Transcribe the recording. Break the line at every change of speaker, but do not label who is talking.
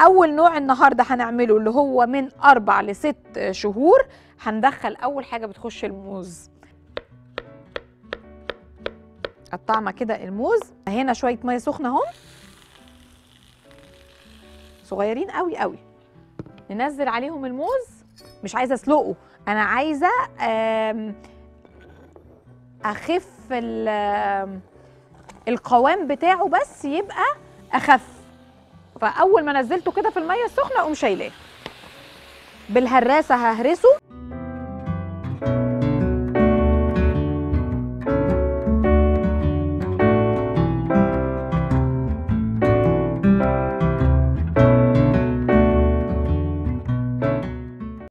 أول نوع النهارده هنعمله اللي هو من أربع لست شهور هندخل أول حاجة بتخش الموز. قطعنا كده الموز هنا شوية مية سخنة أهو. صغيرين قوي قوي ننزل عليهم الموز. مش عايزة أسلقه أنا عايزة أخف القوام بتاعه بس يبقى أخف. فأول ما نزلته كده في المية السخنة أقوم شايلاه. بالهراسة ههرسه.